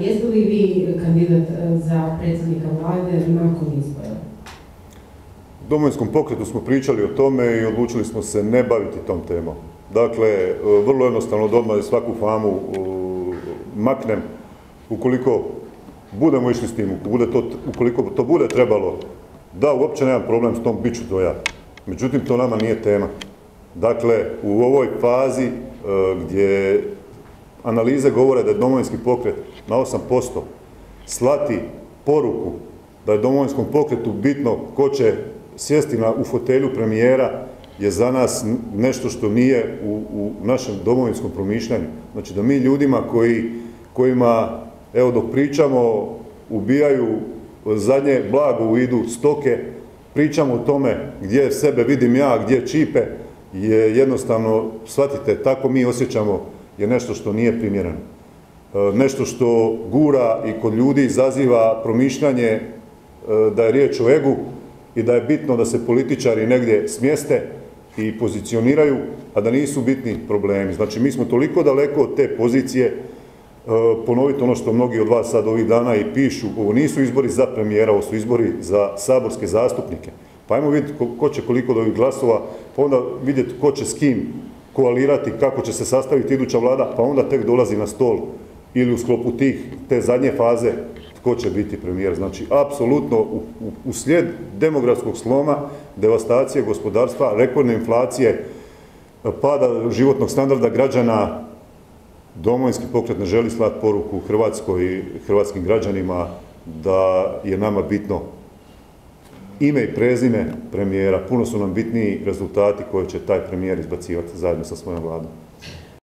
Jeste li vi kandidat za predsjednika vlade nakon izbora? U domovinskom pokretu smo pričali o tome i odlučili smo se ne baviti tom temom. Dakle, vrlo jednostavno doma svaku famu maknem ukoliko budemo išli s tim, ukoliko to bude trebalo, da, uopće nemam problem s tom, bit ću to ja. Međutim, to nama nije tema. Dakle, u ovoj fazi e, gdje analize govore da je domovinski pokret na 8% slati poruku da je domovinskom pokretu bitno ko će sjesti u fotelju premijera je za nas nešto što nije u, našem domovinskom promišljanju. Znači da mi ljudima koji, kojima, evo dok pričamo, ubijaju zadnje blago u idu stoke, pričamo o tome gdje sebe vidim ja, gdje čipe, je jednostavno, shvatite, tako mi osjećamo, je nešto što nije primjereno. E, nešto što gura i kod ljudi izaziva promišljanje e, da je riječ o egu i da je bitno da se političari negdje smjeste i pozicioniraju, a da nisu bitni problemi. Znači, mi smo toliko daleko od te pozicije, e, ponoviti ono što mnogi od vas sad ovih dana i pišu, ovo nisu izbori za premijera, ovo su izbori za saborske zastupnike. Pa ajmo vidjeti ko će koliko ovih glasova, pa onda vidjeti ko će s kim koalirati, kako će se sastaviti iduća vlada, pa onda tek dolazi na stol ili u sklopu tih, te zadnje faze, tko će biti premijer. Znači, apsolutno u, slijed demografskog sloma, devastacije gospodarstva, rekordne inflacije, pada životnog standarda građana, domovinski pokret ne želi slati poruku Hrvatskoj i hrvatskim građanima da je nama bitno ime i prezime premijera. Puno su nam bitniji rezultati koje će taj premijer izbacivati zajedno sa svojom vladom.